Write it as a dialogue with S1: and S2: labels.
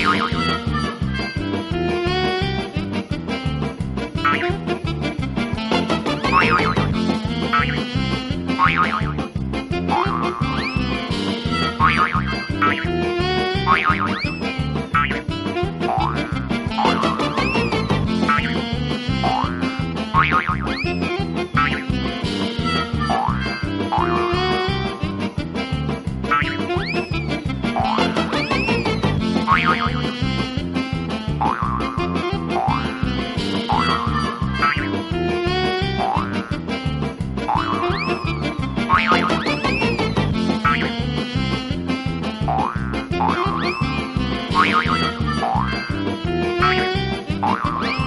S1: Bye.
S2: Thank you.